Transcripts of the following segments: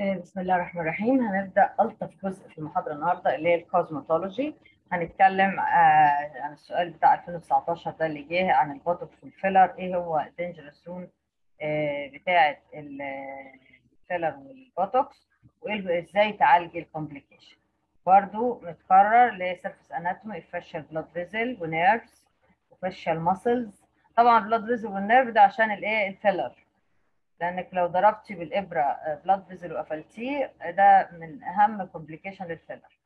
آه، بسم الله الرحمن الرحيم. هنبدأ ألطف جزء في المحاضرة النهاردة اللي هي ال cosmetology هنتكلم آه، عن السؤال بتاع 2019 ده اللي جه عن ال Botox وال filler. إيه هو ال dangerous zone بتاعة ال filler وال Botox؟ وازاي تعالج ال complication برضو متكرر surface anatomy facial blood vessel و nerves و facial muscles طبعا ال blood vessel وال nerve ده عشان الايه ال filler. لأنك لو ضربتي بالإبرة blood vessel وقفلتيه ده من أهم complication لل filler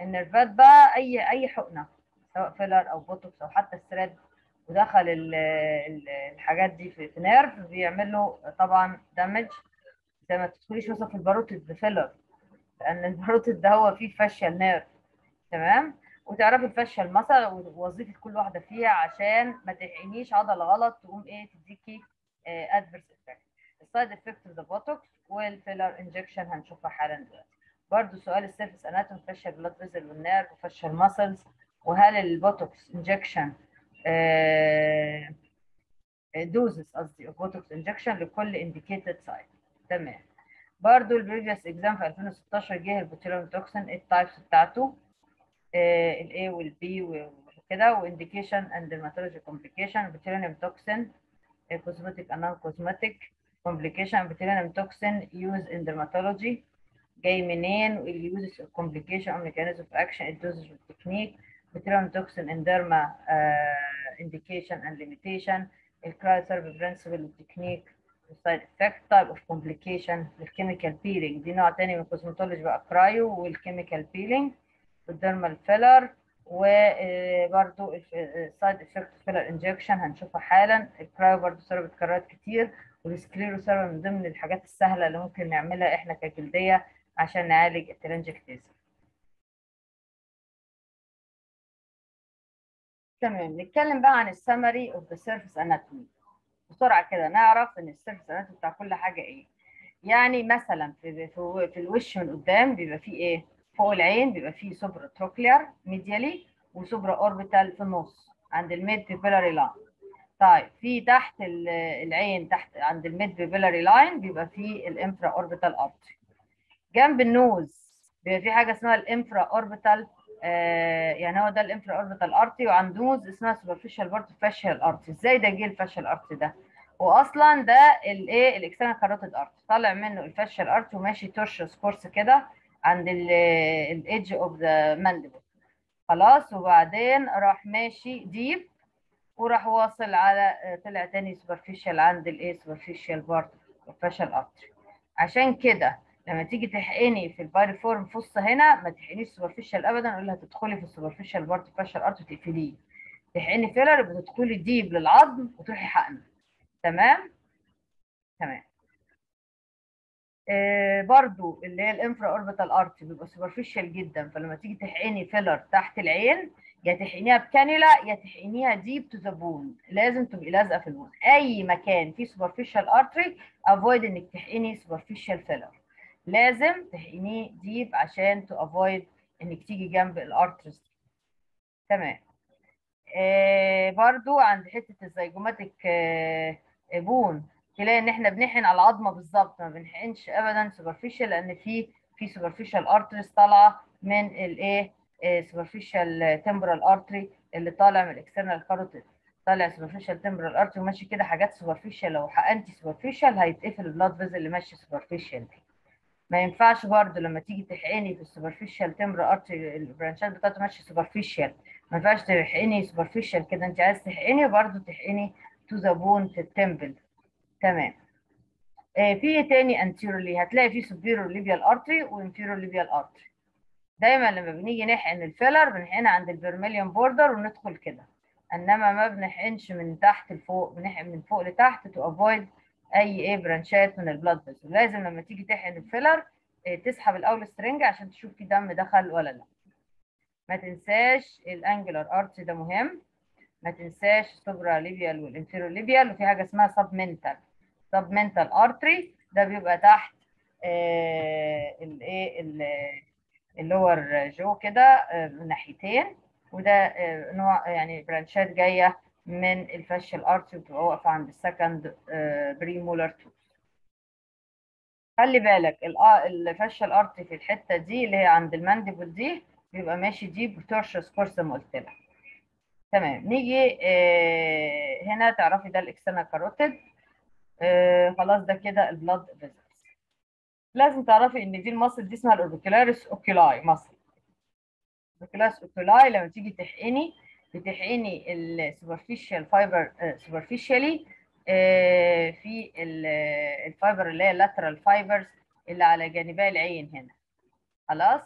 ال nerve ات بقى أي أي حقنة سواء filler أو بوتوكس أو حتى ستريد ودخل ال ال الحاجات دي في, nerve بيعمل له طبعا damage زي ما تدخليش مثلا في ال parotid ب filler لأن ال parotid ده هو فيه facial nerve تمام؟ وتعرفي ال facial muscles ووظيفة كل واحدة فيها عشان ما تحقنيش عضلة غلط تقوم إيه تديكي adverse effect ال side effect of the Botox وال filler injection هنشوفها حالا دلوقتي. برضه سؤال ال surface anatomy facial blood vessel وال nerve و facial muscles وهل ال Botox injection doses قصدي Botox injection لكل indicated site تمام. برضه ال previous exam في 2016 جه ال botulinum toxin ال types بتاعته ال A وال B وكده و indication in dermatology complication botulinum toxin cosmetic and cosmetic complication botulinum toxin used in dermatology جاي منين واليوزز الكومبليكيشن ميكانيزم اوف اكشن الدوزج والتكنيك botulinum toxin in derma uh, indication and limitation الكرايوثيرابي برنسبل والتكنيك السايد افكت تايب اوف كومبليكيشن الكيميكال بيلينج دي نوع تاني من ال cosmetology بقى cryo وال chemical peeling وال dermal filler وبرده ال side effect filler injection هنشوفها حالا ال cryo برضه سبب اتكررت كتير وال sclerotherapy من ضمن الحاجات السهلة اللي ممكن نعملها إحنا كجلدية عشان نعالج ال telangiectasia تمام نتكلم بقى عن ال summary of the surface anatomy بسرعة كده نعرف إن ال surface anatomy بتاع كل حاجة إيه. يعني مثلا في في, الوش من قدام بيبقى فيه إيه؟ فوق العين بيبقى فيه supratrochlear medially و supraorbital في النص عند ال mid pupillary line طيب في تحت العين تحت عند ال mid pupillary line بيبقى في ال infraorbital artery جنب ال nose بيبقى في حاجة اسمها ال infraorbital آه يعني هو ده ال infraorbital artery وعند nose اسمها superficial part facial artery إزاي ده جه ال facial artery ده؟ واصلا ده الايه ال external carotid artery طالع منه ال facial artery وماشي tortuous course كده عند ال edge of the mandible خلاص وبعدين راح ماشي deep وراح واصل على طلع تاني superficial عند الايه superficial part facial artery عشان كده لما تيجي تحقني في ال pyriform fossa هنا ما تحقنيش superficial ابدا ولا هتدخلي في ال superficial part facial artery تقفليه. تحقني filler يبقى تدخلي deep للعظم وتروحي حقنه تمام؟ تمام. آه برضو اللي هي ال infraorbital artery بيبقى superficial جدا فلما تيجي تحقني filler تحت العين يا تحقنيها بكانيلا يا تحقنيها deep to the bone لازم تبقي لازقة في ال bone. أي مكان فيه superficial artery avoid إنك تحقني superficial filler لازم تحقنيه deep عشان to avoid إنك تيجي جنب ال arteries تمام. آه برضو عند حتة ال zygomatic آه bone تلاقي إن إحنا بنحقن على العظمة بالظبط ما بنحقنش ابدا superficial لأن في في superficial arteries طالعة من الايه superficial temporal artery اللي طالع من ال external carotid طالع superficial temporal artery وماشي كده حاجات superficial لو حقنتي superficial هيتقفل ال blood vessel اللي ماشي superficial ما ينفعش برضه لما تيجي تحقني في ال superficial temporal artery ال branch ات بتاعته ماشيه superficial ما ينفعش تحقني superficial كده. انت عايز تحقني وبرضه تحقني to the bone في ال temple تمام. آه في إيه تاني anteriorly هتلاقي في superior labial artery و inferior labial artery دايما لما بنيجي نحقن ال filler بنحقنها عند ال vermilion border وندخل كده. إنما ما بنحقنش من تحت لفوق بنحقن من فوق لتحت to avoid أي إيه branch ات من ال blood vessel لازم لما تيجي تحقن ال filler تسحب الأول syringe عشان تشوف في دم دخل ولا لأ. ما تنساش ال angular artery ده مهم. ما تنساش ال supra labial وال inferior labial وفي حاجة اسمها submental submental artery ده بيبقى تحت الايه ال lower jaw كده من ناحيتين وده نوع يعني branch ات جاية من ال facial artery بتبقى واقفة عند ال second premolar tooth خلي بالك ال facial artery في الحتة دي اللي هي عند ال mandible دي بيبقى ماشي في tortuous course ما قلت لك. تمام. نيجي آه هنا تعرفي ده ال external carotid. آه خلاص ده كده ال blood vessels لازم تعرفي إن دي ال muscle دي اسمها ال orbicularis oculi muscle. ال orbicularis oculi لما تيجي تحقني بتحقني ال superficial fiber superficially في ال fiber اللي هي ال lateral fibers اللي على جانبي العين هنا. خلاص؟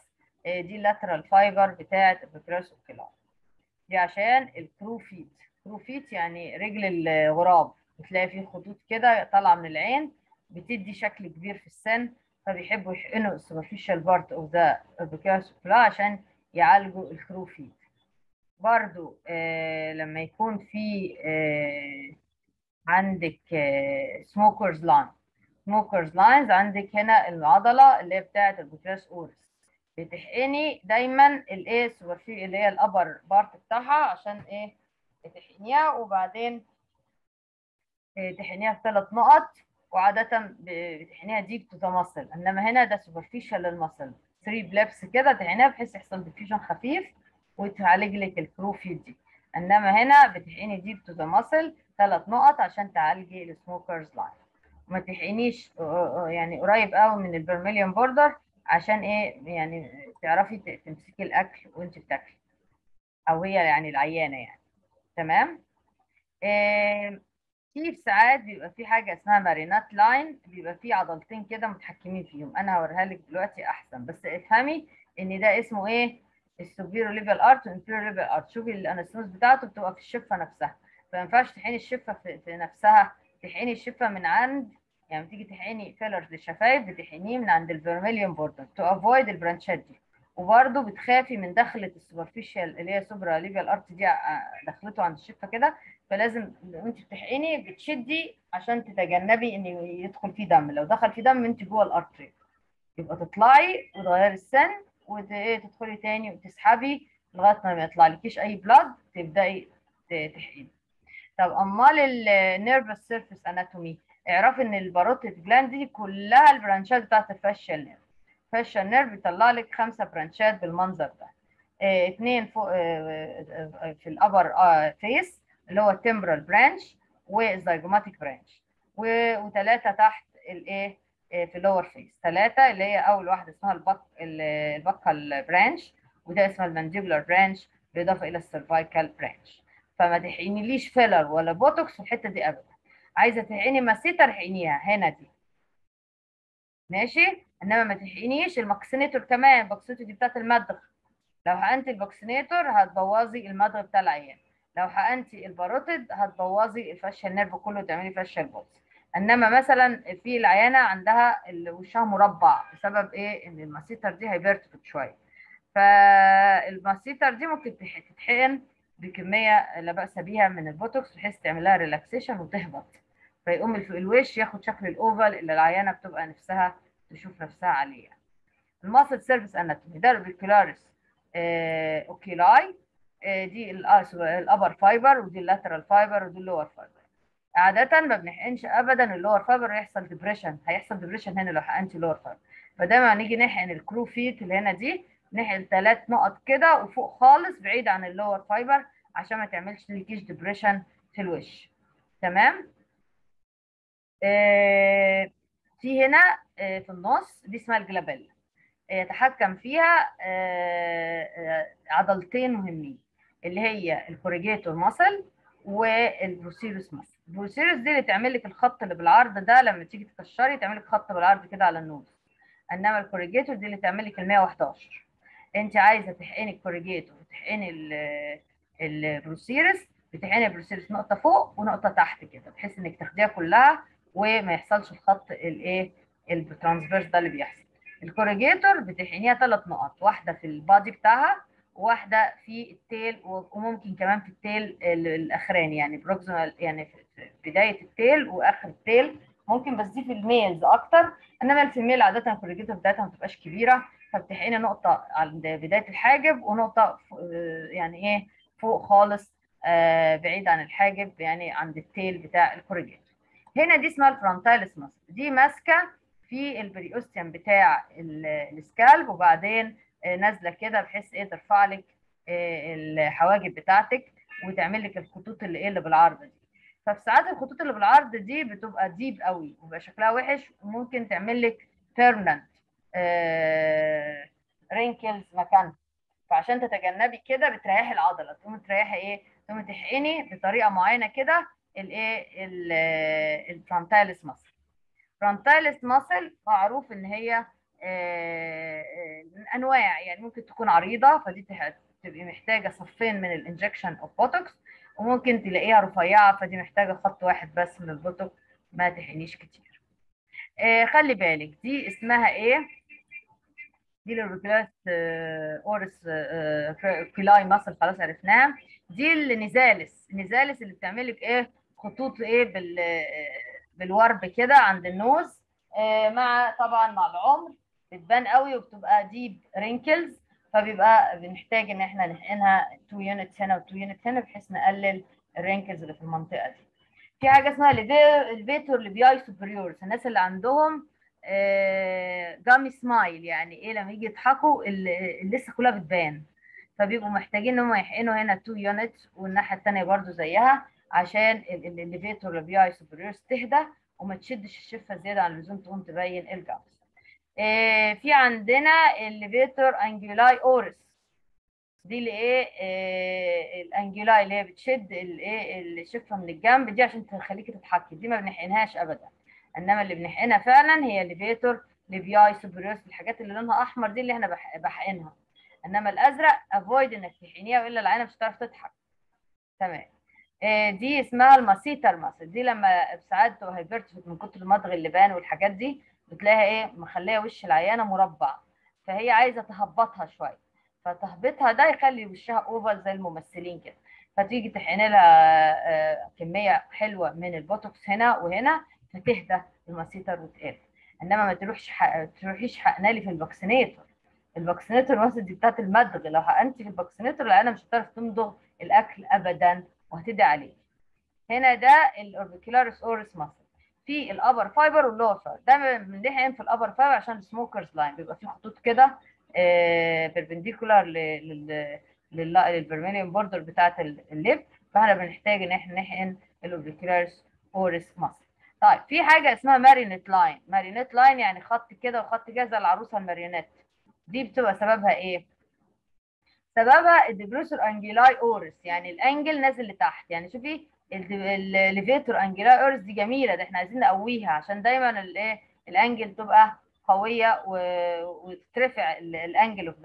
دي ال lateral fiber بتاعة ال orbicularis oculi. دي عشان ال crow feet crow feet يعني رجل الغراب. بتلاقي فيه خطوط كده طالعة من العين بتدي شكل كبير في السن. فبيحبوا يحقنوا part of the orbicularis oculi عشان يعالجوا ال crow feet برضو آه لما يكون في آه عندك smoker's line smoker's lines عندك هنا العضلة اللي هي بتاعه ال orbicularis oris بتحقني دايما الايه superfi اللي هي ال upper part بتاعها عشان إيه؟ تحقنيها وبعدين تحقنيها في ثلاث نقط. وعادة بتحقنيها deep to the muscle إنما هنا ده superficial لل muscle 3 blebs كده تحقنيها بحيث يحصل diffusion خفيف وتعالج لك ال crow feet دي إنما هنا بتحقني deep to the muscle ثلاث نقط عشان تعالجي ال smoker's line وما تحقنيش يعني قريب قوي من ال vermilion border عشان إيه؟ يعني تعرفي تمسكي الأكل وأنت بتاكلي. أو هي يعني العيانة يعني. تمام؟ إيه في ساعات بيبقى في حاجة اسمها marionette line بيبقى في عضلتين كده متحكمين فيهم. أنا هوريها لك دلوقتي أحسن. بس افهمي إن ده اسمه إيه؟ ال superior labial artery وال inferior labial artery. شوفي ال anastomosis بتاعته بتبقى في الشفة نفسها. فما ينفعش تحقني الشفة في, نفسها. تحقني الشفة من عند يعني تيجي تحقني fillers للشفايف بتحقنيه من عند ال vermilion border to avoid ال branch ات دي. وبرده بتخافي من دخلة ال superficial اللي هي supra labial artery دي دخلته عند الشفة كده. فلازم وانت بتحقني بتشدي عشان تتجنبي ان يدخل فيه دم. لو دخل فيه دم انت جوه ال artery يبقى تطلعي وتغيري السن وتدخلي تاني وتسحبي لغاية ما ما يطلعلكيش أي blood تبدأي تحقني. طب أمال ال nerves surface anatomy اعرفي إن ال parotid gland دي كلها ال branch ات بتاعت ال facial nerve ال facial nerve بيطلع لك خمسة branch ات بالمنظر ده. آه اثنين فوق آه في ال upper آه face اللي هو ال temporal branch وال zygomatic branch. وثلاثه تحت الايه في ال lower face. ثلاثة اللي هي أول واحدة اسمها ال buc ال buccal branch وده اسمها ال mandibular branch بالإضافة إلى ال cervical branch. فما تحقنيليش filler ولا بوتوكس في الحتة دي ابدا. عايزة تحقني masseter حقنيها هنا دي. ماشي؟ إنما ما تحقنيش ال buccinator كمان ال buccinator دي بتاعت المضغ لو حقنتي ال buccinator هتبوظي المضغ بتاع العيان. لو حقنتي ال parotid هتبوظي ال facial nerve كله وتعملي facial palsy انما مثلا في العيانة عندها وشها مربع بسبب إيه؟ إن ال masseter دي hypertrophied شوية. فال masseter دي ممكن تتحقن بكمية لا بأس بيها من البوتوكس بحيث تعمل لها relaxation وتهبط. فيقوم الوش ياخد شكل ال oval اللي العيانة بتبقى نفسها تشوف نفسها عليه ال muscle surface anatomy ده ال orbicularis آه oculi دي ال upper fiber ودي ال lateral fiber ودي ال lower fiber عادة ما بنحقنش ابدا ال lower fiber يحصل depression هيحصل depression هنا لو حقنتي ال lower fiber فدايما نيجي نحقن ال crow feet اللي هنا دي نحقن ثلاث نقط كده وفوق خالص بعيد عن ال lower fiber عشان ما تعملش leakage depression في الوش. تمام؟ آه في هنا آه في النص دي اسمها ال glabella يتحكم فيها آه عضلتين مهمين. اللي هي ال corrugator muscle وال procerus muscle. ال procerus دي اللي تعمل لك الخط اللي بالعرض ده لما تيجي تكشري تعمل لك خط بالعرض كده على ال nose انما ال corrugator دي اللي تعمل لك ال 111 انت عايزة تحقني ال corrugator وتحقني ال procerus بتحقني ال procerus نقطة فوق ونقطة تحت كده بحيث انك تاخديها كلها وما يحصلش الخط الايه ال transverse ده اللي بيحصل. ال corrugator بتحقنيها ثلاث نقط واحدة في ال body بتاعها وواحده في ال tail وممكن كمان في ال tail الاخراني يعني proximal يعني في بداية ال tail وآخر ال tail. ممكن بس دي في ال males أكتر. إنما ال female عادة ال corrugator بتاعتها ما بتبقاش كبيرة فبتحقني نقطة عند بداية الحاجب ونقطة يعني إيه فوق خالص بعيد عن الحاجب يعني عند ال tail بتاع ال corrugator. هنا دي اسمها ال frontalis muscle دي ماسكة في ال periosteum بتاع ال scalp وبعدين نازلة كده بحيث إيه ترفع لك الحواجب بتاعتك وتعمل لك الخطوط اللي إيه اللي بالعرض دي. ففي ساعات الخطوط اللي بالعرض دي بتبقى deep قوي وبيبقى شكلها وحش وممكن تعمل لك permanent wrinkles مكانها فعشان تتجنبي كده بتريحي العضلة تقومي تريحي إيه تقومي تحقني بطريقة معينة كده الايه ال frontalis muscle frontalis muscle معروف إن هي أنواع. يعني ممكن تكون عريضة فدي تبقي محتاجة صفين من ال injection of botox وممكن تلاقيها رفيعة فدي محتاجة خط واحد بس من البوتوكس ما تحقنيش كتير. خلي بالك دي اسمها إيه؟ دي ال orbicularis oculi muscle خلاص عرفناها. دي ال nasalis. ال nasalis اللي بتعمل لك إيه؟ خطوط إيه؟ بال بالورب كده عند ال nose مع طبعا مع العمر. بتبان قوي وبتبقى deep wrinkles فبيبقى بنحتاج إن إحنا نحقنها 2 units هنا و2 units هنا بحيث نقلل ال wrinkles اللي في المنطقة دي. في حاجة اسمها ال levator labii superioris الناس اللي عندهم gummy smile يعني إيه لما يجي يضحكوا اللسه كلها بتبان. فبيبقوا محتاجين إن هم يحقنوا هنا 2 units والناحية الثانية برده زيها عشان ال levator labii superioris تهدى وما تشدش الشفة زياده عن اللزوم تقوم تبين ال gums في عندنا ال levator anguli oris دي اللي إيه, إيه ال anguli اللي هي بتشد الايه الشفه من الجنب دي عشان تخليكي تضحكي دي ما بنحقنهاش ابدا. إنما اللي بنحقنها فعلا هي ال levator labii superioris الحاجات اللي لونها أحمر دي اللي إحنا بحقنها. إنما الأزرق avoid إنك تحقنيها وإلا العيانة مش هتعرف تضحك. تمام. إيه دي اسمها ال masseter ال muscle دي لما ساعات hypertrophied من كتر مضغ اللبان والحاجات دي بتلاقيها إيه مخليه وش العيانة مربع. فهي عايزة تهبطها شوية. فتهبطها ده يخلي وشها oval زي الممثلين كده. فتيجي تحقن لها كمية حلوة من البوتوكس هنا وهنا فتهدى ال masseter وتقل. إنما ما تروحش حق... تروحيش حقنة لي في ال buccinator. ال buccinator مثلا دي بتاعت المضغ. لو حقنتي في ال buccinator العيانه مش هتعرف تمضغ الأكل ابدا وهتدعي عليه. هنا ده ال orbicularis oris muscle في ال upper fiber وال lower fiber ده بنحقن في ال upper fiber عشان ال smokers line بيبقى في خطوط كده perpendicular لل vermilion border بتاعت ال lip فاحنا بنحتاج ان إحنا نحقن ال orbicularis oris muscle طيب في حاجة اسمها marionette line marionette line يعني خط كده وخط كده زي العروسة الماريونيت. دي بتبقى سببها إيه؟ سببها ال depressor anguli oris يعني ال angle نازل لتحت. يعني شوفي ال levator anguli oris دي جميلة ده إحنا عايزين نقويها عشان دايما الايه ال angle تبقى قوية وترفع ال angle of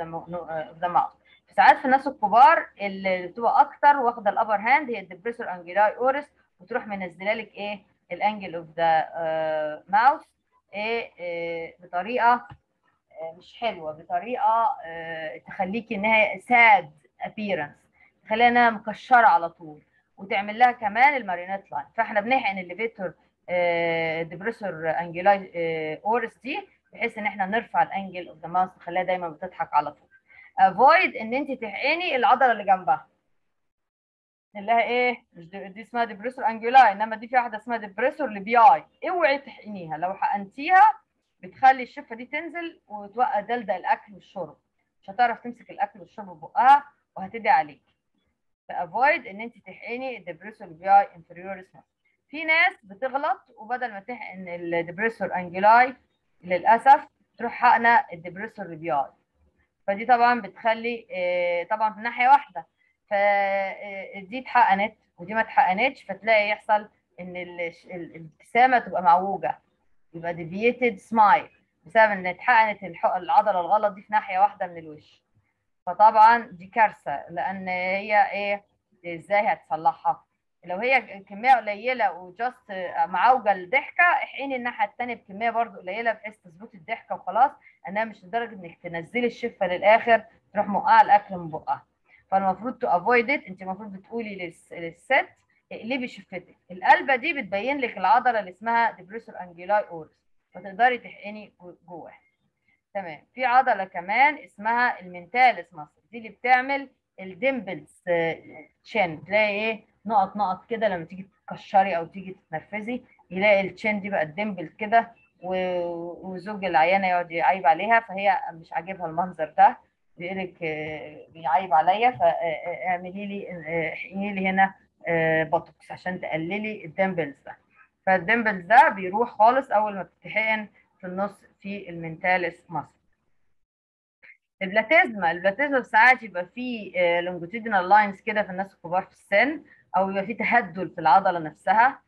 the mouth ساعات في الناس الكبار اللي بتبقى أكتر واخدة ال upper hand هي ال depressor anguli oris وتروح منزلة لك إيه ال angle of the mouth إيه بطريقة مش حلوة بطريقة تخليكي إنها sad appearance تخليها إنها مكشرة على طول. وتعمل لها كمان ال marionette line. فاحنا بنحقن ال levator depressor anguli oris دي بحيث إن إحنا نرفع ال angle of the mouth نخليها دايما بتضحك على طول. avoid إن أنت تحقني العضلة اللي جنبها. اللي هي إيه؟ مش دي, دي اسمها depressor anguli إنما دي في واحدة اسمها depressor labii اوعي تحقنيها. لو حقنتيها بتخلي الشفة دي تنزل وتوقع دلدق الأكل والشرب. مش هتعرف تمسك الأكل والشرب ببقها وهتدعي عليك. ف avoid إن انت تحقني ال depressor labii inferioris في ناس بتغلط وبدل ما تحقن ال depressor anguli للأسف تروح حقنة ال depressor labii. فدي طبعا بتخلي طبعا في ناحية واحدة. فدي اتحقنت ودي ما اتحقنتش فتلاقي يحصل إن الابتسامة تبقى معوجة. يبقى deviated smile بسبب إن اتحقنت العضلة الغلط دي في ناحية واحدة من الوش. فطبعا دي كارثة لأن هي إيه إزاي هتصلحها؟ لو هي كمية قليلة و just معوجة الضحكة احقني الناحية الثانية بكمية برضو قليلة بحيث تظبطي الضحكة وخلاص إنها مش لدرجة إنك تنزلي الشفة للآخر تروح موقعة الأكل من بقها. فالمفروض to avoid أنت المفروض بتقولي للست اقلبي شفتك. القلبة دي بتبين لك العضلة اللي اسمها depressor anguli oris فتقدري تحقني جواها تمام. في عضلة كمان اسمها ال mentalis muscle دي اللي بتعمل ال dimples chin تلاقي إيه؟ نقط نقط كده لما تيجي تكشري أو تيجي تتنرفزي يلاقي ال chin دي بقى ال dimple كده وزوج العيانة يقعد يعيب عليها فهي مش عاجبها المنظر ده. بيقول لك بيعيب عليا فاعملي لي آه، احقني لي هنا آه، بوتوكس عشان تقللي ال dimples ده. فال dimples ده بيروح خالص أول ما بتتحقن في النص في ال mentalis muscle ال platysma ال platysma ساعات يبقى فيه longitudinal lines كده في الناس الكبار في السن أو يبقى فيه تهدل في العضلة نفسها.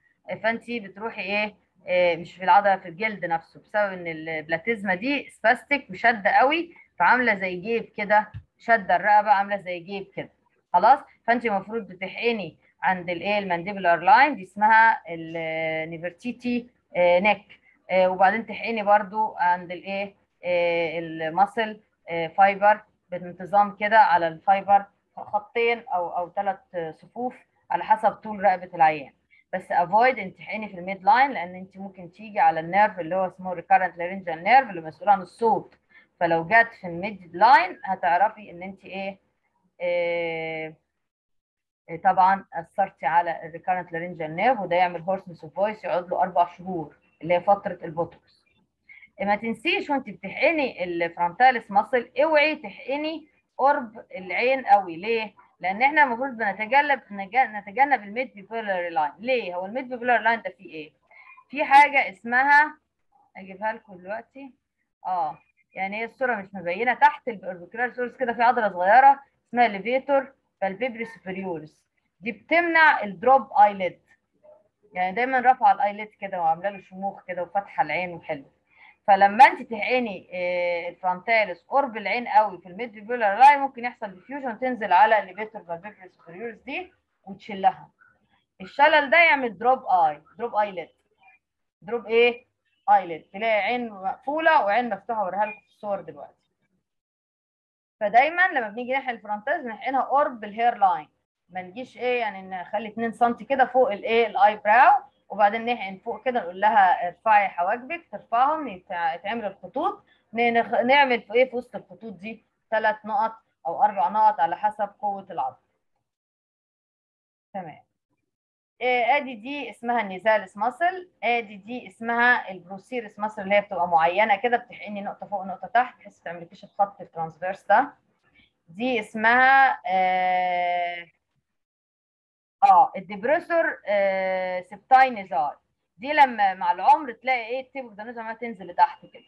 فانت بتروحي إيه آه، مش في العضلة في الجلد نفسه بسبب إن ال platysma دي spastic وشاده قوي فعاملة زي جيب كده شاده الرقبة عاملة زي جيب كده. خلاص؟ فانت المفروض بتحقني عند الايه ال mandibular line دي اسمها ال Nefertiti neck. وبعدين تحقني برضو عند الايه ال muscle fiber بانتظام كده على ال fiber خطين أو أو ثلاث صفوف على حسب طول رقبة العيان. بس avoid انت تحقني في ال mid line لأن أنت ممكن تيجي على ال nerve اللي هو اسمه recurrent laryngeal nerve اللي مسؤول عن الصوت. فلو جت في ال mid line هتعرفي إن أنت إيه, إيه طبعا أثرتي على ال recurrent laryngeal nerve وده يعمل hoarseness of voice يقعد له أربع شهور. اللي هي فترة البوتوكس ما تنسيش وانت بتحقني ال frontalis muscle اوعي تحقني قرب العين قوي ليه؟ لأن إحنا المفروض بنتجنب نتجنب ال mid pupillary line ليه؟ هو ال mid pupillary line ده فيه إيه؟ في حاجة اسمها أجيبها لكم دلوقتي آه يعني هي الصورة مش مبينة تحت ال orbicularis oris كده في عضلة صغيرة اسمها levator palpebrae superioris دي بتمنع ال droop eyelid يعني دايما رافعة ال eyelid كده وعاملة له شموخ كده وفاتحة العين وحلو. فلما انت تحقني ال frontalis قرب العين قوي في ال mid pupillary line ممكن يحصل diffusion تنزل على ال levator palpebrae superioris دي وتشلها الشلل ده يعمل droop eye droop eyelid droop إيه؟ eyelid تلاقي عين مقفولة وعين مفتوحة أوريها لكم في الصور دلوقتي. فدايما لما بنيجي نحقن ال frontalis بنحقنها قرب ال hair line ما نجيش إيه يعني نخلي 2 سم كده فوق الايه ال eyebrow وبعدين نحقن فوق كده نقول لها ارفعي حواجبك ترفعهم يتعمل الخطوط. نعمل في إيه في وسط الخطوط دي ثلاث نقط أو أربع نقط على حسب قوة العضله تمام. إيه آدي دي اسمها ال nasalis muscle آدي دي اسمها ال procerus muscle اللي هي بتبقى معينة كده بتحقني نقطة فوق نقطة تحت بحيث ما تعملكيش الخط ال transverse ده دي اسمها آه, آه ال depressor آه septi nasi دي لما مع العمر تلاقي إيه ال tip of the nose عمالة تنزل لتحت كده.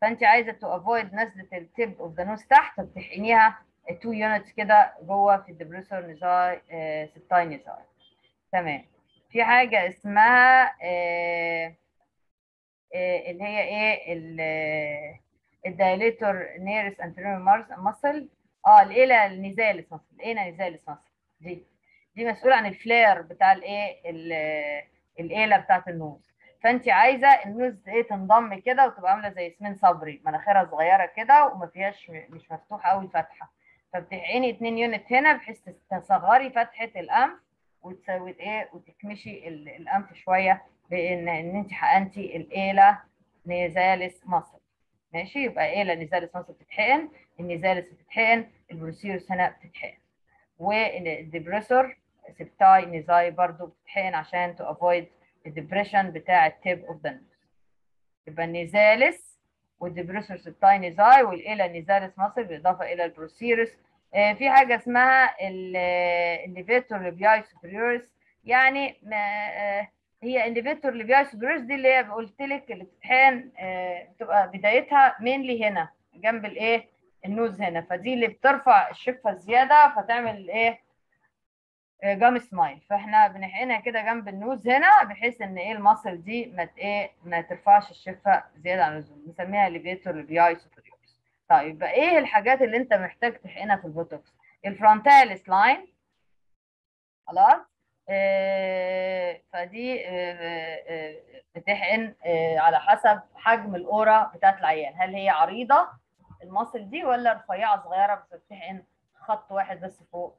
فانت عايزة to avoid نزلة ال tip of the nose تحت فبتحقنيها 2 units كده جوه في ال depressor nasi آه septi nasi تمام. في حاجة اسمها آه آه اللي هي إيه ال dilator naris anterior muscle آه ال ala ال nasalis muscle ال ala nasalis muscle دي. دي مسؤولة عن ال flare بتاع الايه ال ala بتاعت ال nose. فانت عايزة ال nose إيه تنضم كده وتبقى عاملة زي ياسمين صبري مناخيرها صغيرة كده وما فيهاش مش مفتوحة قوي الفتحه فبتحقني 2 unit هنا بحيث تصغري فتحة الأنف وتسوي إيه وتكمشي الأنف شوية بان إن انت حقنتي ال ala nasalis muscle ماشي؟ يبقى ala nasalis muscle بتتحقن ال nasalis بتتحقن ال procerus هنا بتتحقن. وال depressor septi nasi برضو بتتحقن عشان to avoid ال depression بتاع ال tip of the يبقى ال nasalis وال depressor septi nasi وال ala nasalis muscle بالإضافة إلى ال procerus آه في حاجة اسمها ال levator labii superioris يعني آه هي ال levator labii superioris دي اللي هي قلت لك اللي بتتحقن آه بتبقى بدايتها mainly هنا جنب الايه ال nose هنا. فدي اللي بترفع الشفة الزيادة فتعمل إيه gummy smile. فاحنا بنحقنها كده جنب ال nose هنا بحيث إن إيه ال muscle دي ما إيه ما ترفعش الشفة زيادة عن اللزوم. بنسميها levator labii superioris طيب يبقى إيه الحاجات اللي أنت محتاج تحقنها في البوتوكس؟ ال frontalis line خلاص؟ آه فدي آه آه بتحقن على حسب حجم القورة بتاعت العيان. هل هي عريضة ال muscle دي ولا رفيعة صغيرة بتحقن خط واحد بس فوق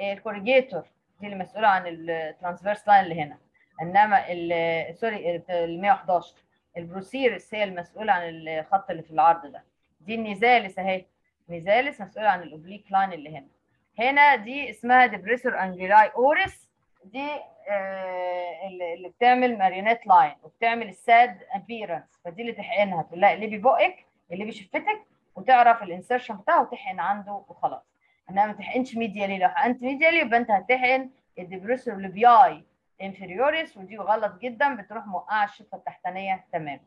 ال corrugator دي اللي مسؤولة عن ال transverse line اللي هنا. إنما sorry ال 111 ال procerus هي المسؤولة عن الخط اللي في العرض ده. دي ال nasalis أهي. nasalis مسؤولة عن ال oblique line اللي هنا. هنا دي اسمها depressor anguli oris دي آه، اللي بتعمل marionette line وبتعمل ال sad appearance فدي اللي تحقنها. تقول لها اللي ببقك اللي بشفتك وتعرف ال insertion بتاعه وتحقن عنده وخلاص. انما ما تحقنش medially لو حقنت medially يبقى أنت هتحقن ال depressor labii inferioris ودي غلط جدا بتروح موقعة الشفه التحتانية. تماما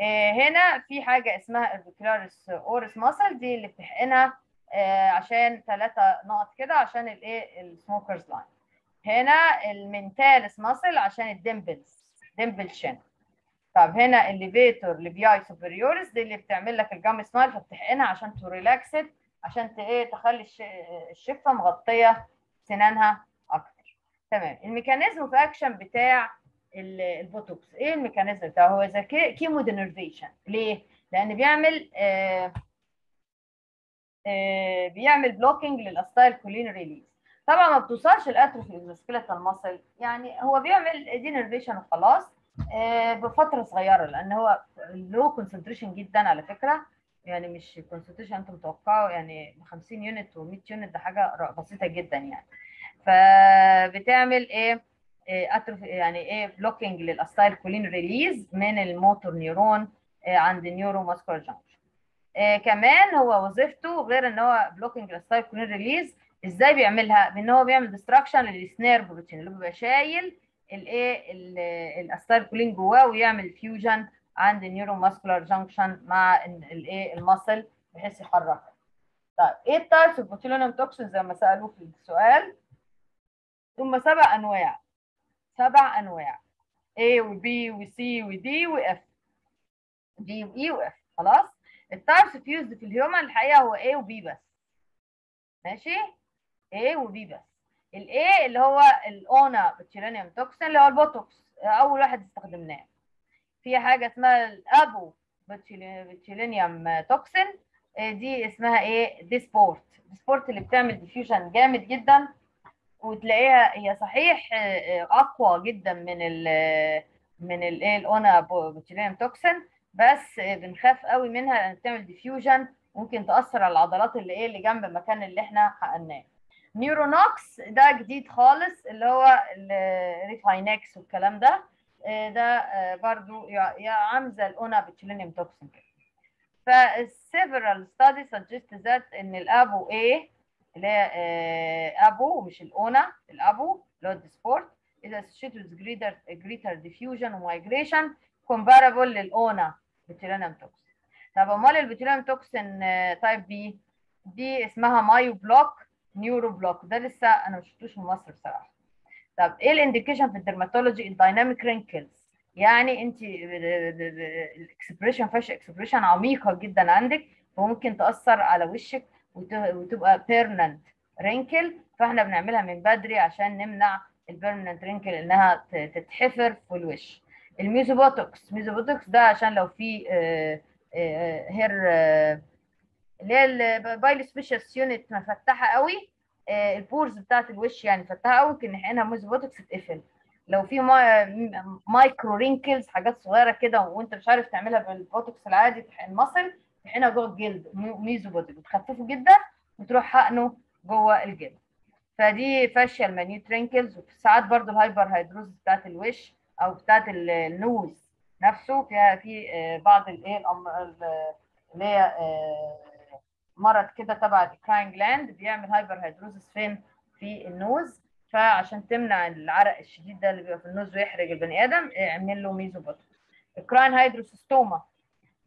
آه، هنا في حاجة اسمها ال orbicularis oris muscle دي اللي بتحقنها آه، عشان ثلاثة نقط كده عشان الايه ال smokers line هنا ال mentalis muscle عشان ال dimples dimple chin طب هنا ال levator labii superioris دي اللي بتعمل لك ال gum smile فبتحقنها عشان ت relaxed عشان إيه تخلي الش- الشفة مغطية سنانها أكتر. تمام. ال mechanism of action بتاع ال- البوتوكس. إيه ال mechanism بتاعه؟ هو زي chemodenervation. ليه؟ لأن بيعمل آه آه بيعمل blocking لل acetylcholine release طبعا ما بتوصلش ال atrophy of skeletal muscle يعني هو بيعمل denervation وخلاص آه بفترة صغيرة لأن هو low concentration جدا على فكرة. يعني مش concentration انت متوقعه يعني 50 unit و100 unit ده حاجة بسيطة جدا يعني. فبتعمل إيه؟ إيه atrophy يعني إيه blocking لل acetylcholine release من ال motor neuron إيه عند ال neuromuscular junction إيه كمان هو وظيفته غير إن هو blocking لل acetylcholine release إزاي بيعملها؟ بإن هو بيعمل destruction لل SNARE protein اللي بيبقى شايل الايه ال acetylcholine جواه ويعمل fusion عند ال neuromuscular junction مع الايه ال muscle بحيث يحركها طيب إيه ال types of botulinum toxin زي ما سألوه في السؤال؟ هم سبع أنواع. سبع أنواع. A و B و C و D و F. D و E و F. خلاص؟ ال types used في ال human الحقيقة هو A و B بس. ماشي؟ A و B بس. ال A اللي هو ال onabotulinum toxin اللي هو البوتوكس أول واحد استخدمناه. في حاجة اسمها ال abobotulinum toxin دي اسمها إيه؟ Dysport. Dysport اللي بتعمل diffusion جامد جدا وتلاقيها هي صحيح أقوى جدا من ال من الايه ال onabotulinum toxin بس بنخاف قوي منها لأن بتعمل diffusion ممكن تأثر على العضلات اللي إيه اللي جنب المكان اللي إحنا حقناه. Neuronox ده جديد خالص اللي هو ال Refinex والكلام ده. ده برضو عامل زي ال onabotulinum toxin كده ف several study suggest that إن ال abo إيه اللي هي abo مش ال ona ال abo اللي هو ال Dysport is associated with greater greater diffusion و migration comparable لل onabotulinum toxin طب أمال ال botulinum toxin type B دي اسمها Myobloc NeuroBloc. ده لسه أنا ما شفتوش في مصر بصراحة. طب إيه ال indication في ال dermatology ال dynamic wrinkles يعني انت ال expression facial expression عميقه جدا عندك فممكن تاثر على وشك وتبقى permanent wrinkle فاحنا بنعملها من بدري عشان نمنع ال permanent wrinkle انها تتحفر في الوش ال mesobotox mesobotox ده عشان لو في hair اللي هي ال pilo unit مفتحه قوي ال pores بتاعت الوش يعني مفتحه قوي ممكن نحقنها mesobotox تتقفل. لو في micro wrinkles حاجات صغيرة كده وانت مش عارف تعملها بالبوتوكس العادي تحقن مصل تحقنها جوه الجلد mesobotox بتخففه جدا وتروح حقنه جوه الجلد. فدي facial minute wrinkles وساعات برضو ال hyperhidrosis بتاعت الوش أو بتاعت ال nose نفسه فيها في بعض الايه اللي هي مرض كده تبع ال eccrine gland بيعمل hyperhidrosis فين؟ في ال nose. فعشان تمنع العرق الشديد ده اللي بيبقى في ال nose ويحرج البني آدم اعمل له mesobotox ال eccrine hidrocystoma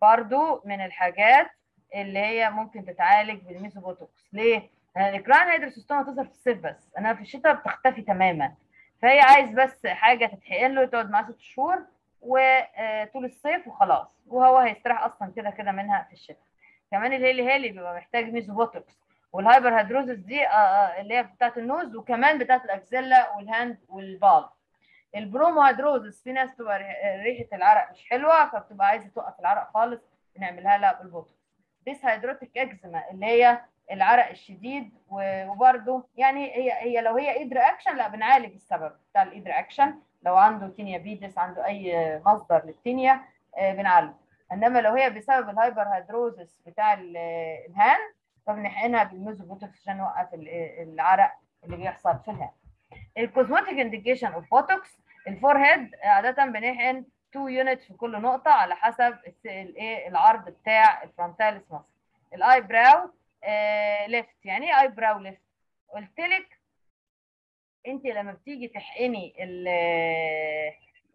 برضو من الحاجات اللي هي ممكن تتعالج بال mesobotox ليه؟ لأن ال eccrine hidrocystoma تظهر في الصيف بس. انها في الشتاء بتختفي تماما. فهي عايز بس حاجة تتحقن له تقعد معاه ست شهور وطول الصيف وخلاص. وهو هيستريح أصلا كده كده منها في الشتاء. كمان ال Hailey-Hailey بيبقى محتاج mesobotox. وال hyperhidrosis دي اللي هي بتاعت ال nose وكمان بتاعت ال axilla وال hand وال palm ال bromhidrosis في ناس بتبقى ريحة العرق مش حلوة فبتبقى عايزة توقف العرق خالص بنعملها لها بالبوتوكس. dyshidrotic eczema اللي هي العرق الشديد وبرده يعني هي هي لو هي id reaction لا بنعالج السبب بتاع ال id reaction لو عنده tinea pedis عنده أي مصدر لل tinea بنعالجه. انما لو هي بسبب ال hyperhidrosis بتاع ال hand فبنحقنها بال mesobotox عشان نوقف العرق اللي بيحصل في ال hand. ال cosmetic indication of Botox ال forehead عادة بنحقن 2 unit في كل نقطة على حسب الايه العرض بتاع ال frontalis muscle ال eyebrow lift يعني إيه eyebrow lift قلت لك انت لما بتيجي تحقني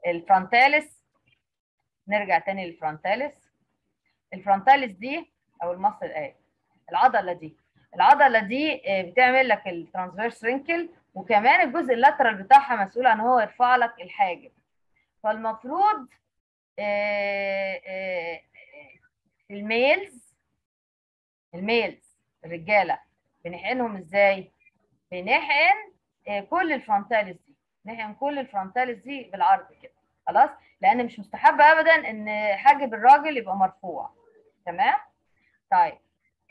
ال frontalis نرجع تاني لل frontalis. ال frontalis دي أو المصل إيه العضلة دي. العضلة دي بتعمل لك ال transverse wrinkle وكمان الجزء ال lateral بتاعها مسؤول عن هو يرفع لك الحاجب. فالمفروض ال males ال males الرجالة بنحقنهم إزاي؟ بنحقن كل ال frontalis دي. نحقن كل ال frontalis دي بالعرض كده. خلاص؟ لأن مش مستحب ابدا إن حاجب الراجل يبقى مرفوع. تمام؟ طيب.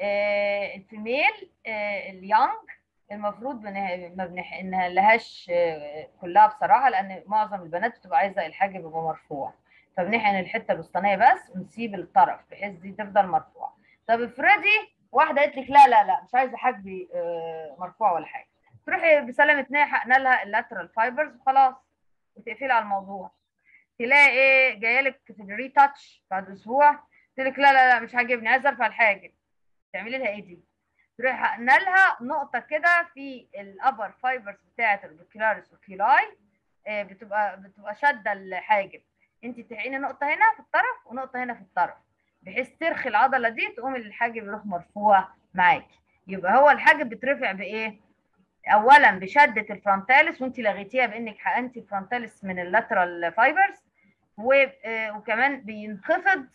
آه ال female آه ال young المفروض ما بنحقنها لهاش آه كلها بصراحة لأن معظم البنات بتبقى عايزة الحاجب يبقى مرفوع. فبنحقن الحتة الوسطانية بس ونسيب الطرف بحيث دي تفضل مرفوعة. طب افرضي واحدة قالت لك لا لا لا مش عايزة حاجبي مرفوع ولا حاجة. تروحي بسلامة حاقنا لها ال lateral fibers وخلاص وتقفلي على الموضوع. تلاقي إيه في ال retouch بعد أسبوع تقول لك لا لا لا مش عاجبني عايزه ارفع الحاجب تعملي لها إيه دي؟ تروحي حاقنا لها نقطة كده في ال upper fibers بتاعة ال orbicularis oculi بتبقى بتبقى شادة الحاجب أنت تحقني نقطة هنا في الطرف ونقطة هنا في الطرف بحيث ترخي العضلة دي تقوم الحاجب يروح مرفوع معاكي. يبقى هو الحاجب بيترفع بإيه؟ اولا بشدة ال frontalis وأنت لغيتيها بإنك حقنتي ال frontalis من ال lateral fibers وكمان بينخفض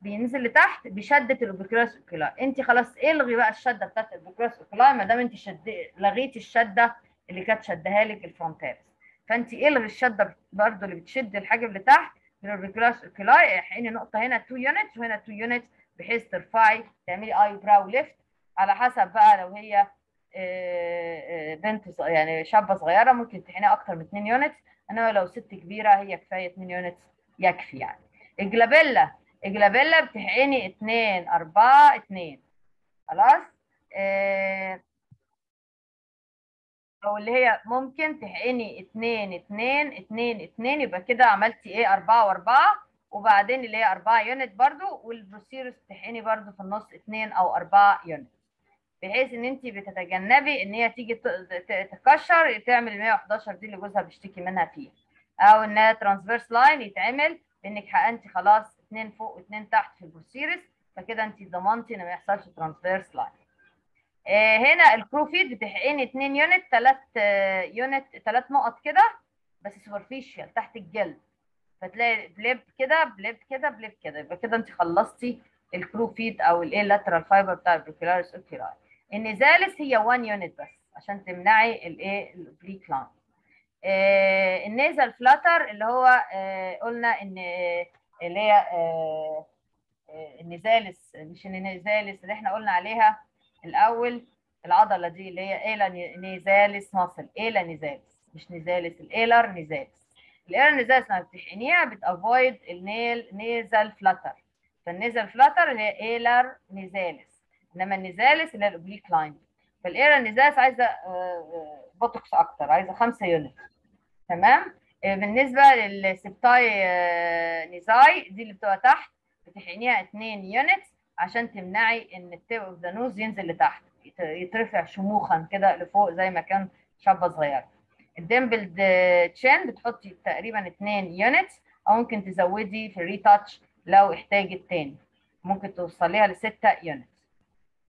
بينزل لتحت بشده ال orbicularis oculi انت خلاص إلغي بقى الشدة بتاعت ال orbicularis oculi ما دام انت شد لغيتي الشدة اللي كانت شدها لك ال frontalis فانت إلغي الشدة برضو اللي بتشد الحاجب لتحت ال orbicularis oculi احقني نقطة هنا 2 unit وهنا 2 unit بحيث ترفعي تعملي eyebrow lift على حسب بقى لو هي بنت يعني شابة صغيرة ممكن تحقنيها أكتر من 2 unit انما لو ست كبيرة هي كفاية 2 unit يكفي يعني. ال glabella ال glabella بتحقني 2 4 2 خلاص؟ آه أو اللي هي ممكن تحقني 2 2 2 2 يبقى كده عملتي إيه؟ 4 و4 وبعدين اللي هي 4 unit برضو وال procerus تحقني برضو في النص 2 أو 4 unit. بحيث إن انت بتتجنبي إن هي تيجي تكشر تعمل ال 111 دي اللي جوزها بيشتكي منها فيها. أو انها transverse line يتعمل إنك حقنتي خلاص اثنين فوق واثنين تحت في ال procerus فكده انت ضمنتي إن ما يحصلش transverse line آه هنا ال crow's feet بتحقني 2 unit 3 آه unit 3 نقط كده بس superficial تحت الجلد. فتلاقي bleb كده bleb كده bleb كده. يبقى كده انت خلصتي ال crow's feet أو الايه ال lateral fiber بتاع ال orbicularis oculi. ال nasalis هي 1 unit بس عشان تمنعي الايه ال oblique line آه ال nasal flatter اللي هو آه قلنا إن آه اللي هي النزالس مش النزالس اللي إحنا قلنا عليها الأول العضلة دي اللي هي ايلا نيزالس ماسل ايلا نيزالس مش نيزالس الايلر نيزالس الايلر نيزالس لما بتحقنيها بتافويد النيل نيزل فلاتر فالنيزل فلاتر اللي هي ايلر نيزالس إنما النيزالس اللي هي الاوبليك لاين فالايلر نيزالس عايزة بوتوكس أكتر عايزة 5 يونت تمام؟ بالنسبة للسبتاي nasi دي اللي بتبقى تحت بتحقنيها 2 unit عشان تمنعي إن ال tip of the nose ينزل لتحت يترفع شموخا كده لفوق زي ما كان شابة صغيرة. ال dimple chin بتحطي تقريبا 2 unit أو ممكن تزودي في ال retouch لو احتاجت تاني. ممكن توصليها ل 6 unit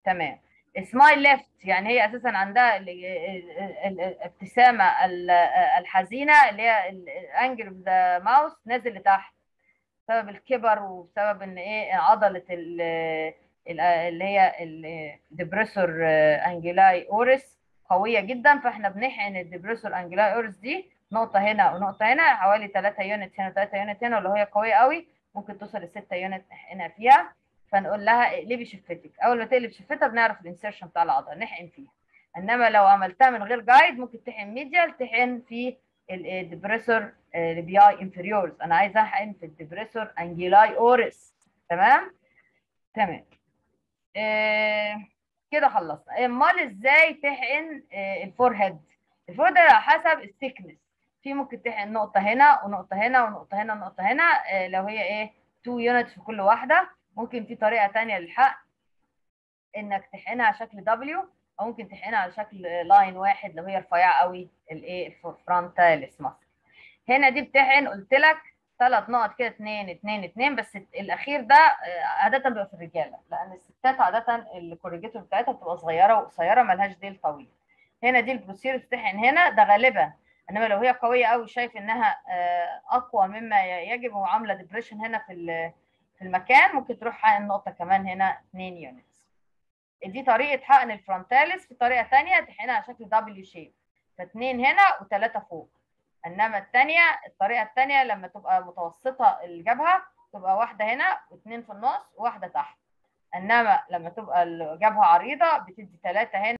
تمام. smile lift يعني هي أساسا عندها الابتسامة الحزينة اللي هي ال angle of the mouth نازل لتحت بسبب الكبر وبسبب إن إيه عضلة اللي هي ال depressor anguli oris قوية جدا. فإحنا بنحقن ال depressor anguli oris دي نقطة هنا ونقطة هنا حوالي 3 unit هنا 3 unit هنا ولو هي قوية قوي. ممكن توصل ل 6 unit نحقنها فيها. فنقول لها اقلبي شفتك. أول ما تقلب شفتها بنعرف ال insertion بتاع العضلة نحقن فيها. إنما لو عملتها من غير guide ممكن تحقن medial تحقن في ال depressor labii inferioris أنا عايزة أحقن في ال depressor anguli oris تمام؟ تمام. آه كده خلصنا. إمال إزاي تحقن ال forehead الفوق ده حسب ال thickness في ممكن تحقن نقطة هنا ونقطة هنا ونقطة هنا ونقطة هنا آه، لو هي إيه 2 units في كل واحدة. ممكن في طريقة ثانية للحقن إنك تحقنها على شكل W أو ممكن تحقنها على شكل line واحد لو هي رفيعة قوي الايه ال frontalis muscle هنا دي بتحقن قلت لك ثلاث نقط كده اثنين اثنين اثنين بس الأخير ده آه، عادة بيبقى في الرجالة لأن الستات عادة ال corrugator بتاعتها بتبقى صغيرة وقصيرة ملهاش ديل طويل. هنا دي ال procerus بتحقن هنا ده غالبا إنما لو هي قوية قوي شايف إنها آه، أقوى مما يجب وعاملة depression هنا في في المكان ممكن تروح حقن نقطة كمان هنا 2 units دي طريقة حقن ال frontalis في طريقة ثانية تحقنها على شكل W shape فاثنين هنا وثلاثه فوق. إنما الثانية الطريقة الثانية لما تبقى متوسطة الجبهة تبقى واحدة هنا واثنين في النص وواحدة تحت. إنما لما تبقى الجبهة عريضة بتدي ثلاثة هنا